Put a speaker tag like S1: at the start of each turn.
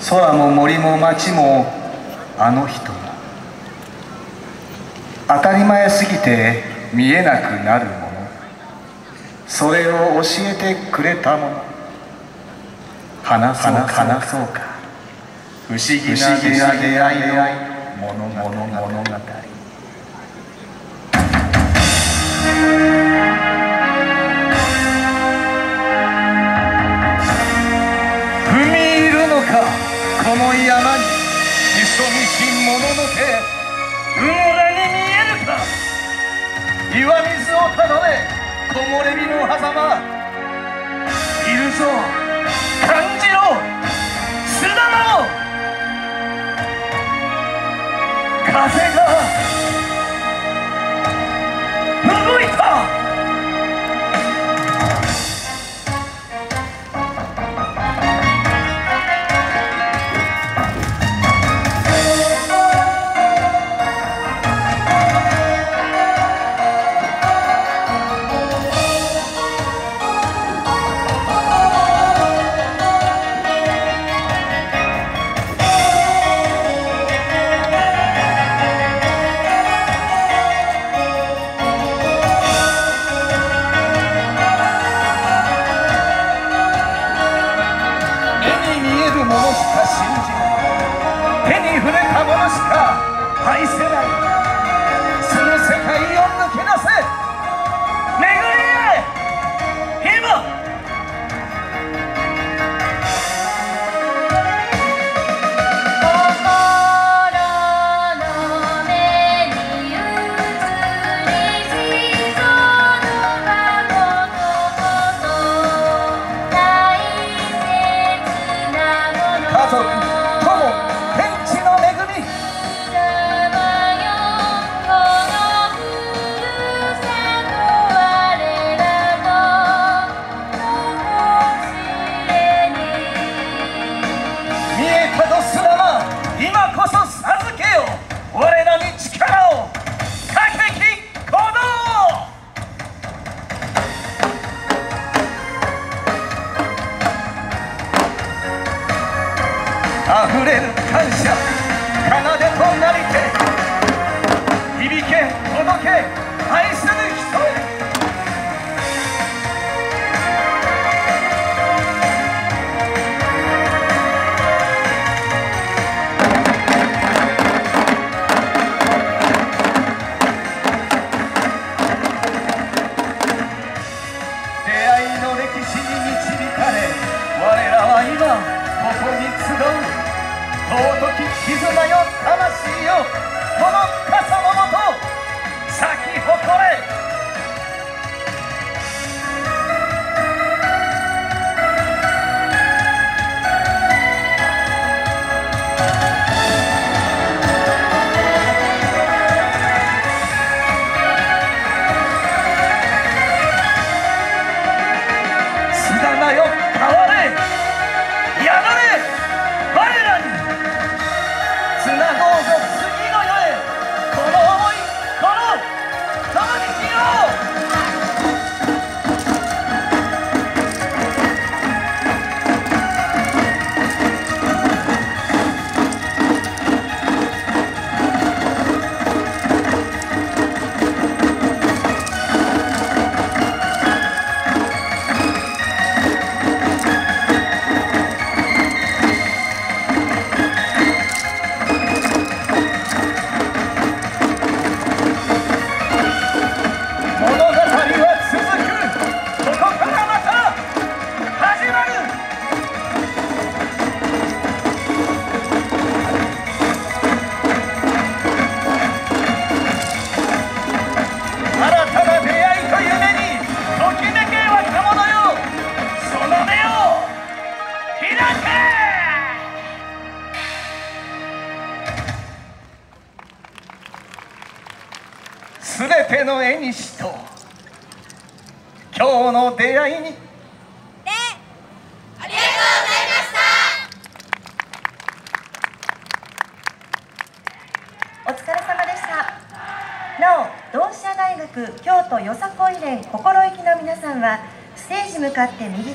S1: 空も森も街もあの人も。当たり前すぎて見えなくなるもの。それを教えてくれたもの。話そう話そうか。不思議な出会いの物物物語この山に潜みしものの手うもらに見えるか。岩水をたどれ木漏れ日の狭間。いるぞ感じろ砂の風しか愛せない。その世界を抜け出せ。巡り合え。今。
S2: 心の目に映りしそのはこと。もの。
S1: 家族友溢れる感謝。奏でとなりて。響け届け。愛する人へ。出会いの歴史に導かれ。尊き絆よ魂よ。この開けすべての絵にしと今日の出会いに。
S2: ありがとうございました。
S3: お疲れ様でした。なお同志社大学京都よさこい連心意気の皆さんはステージ向かって右